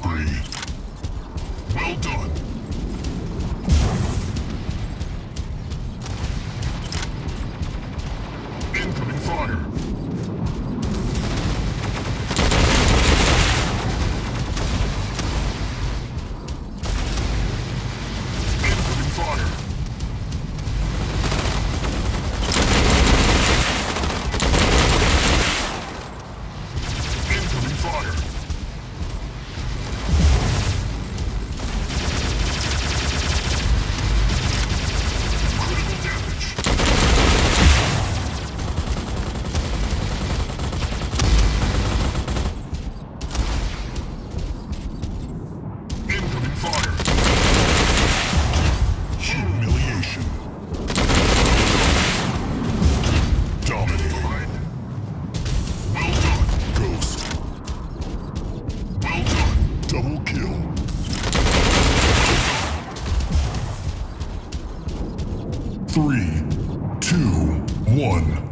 spree. Well done. three, two, one.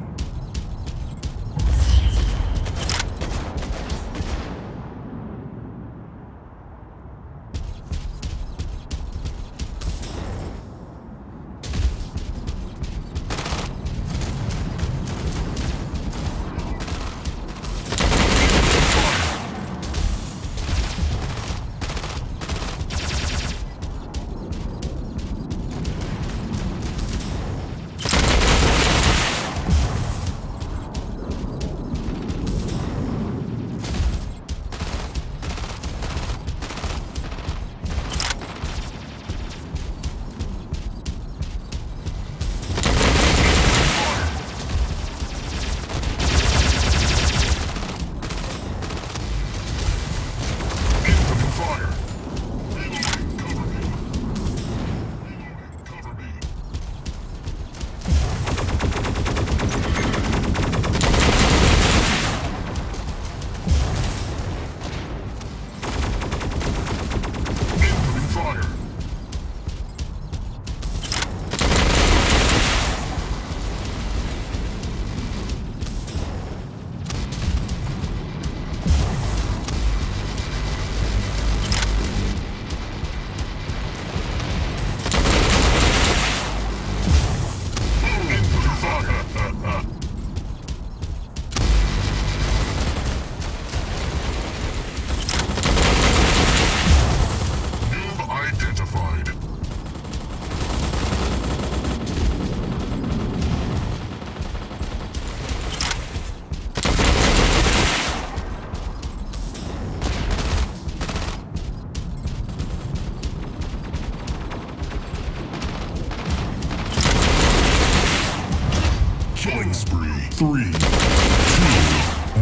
Three, two,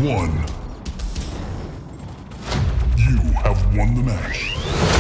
one. You have won the match.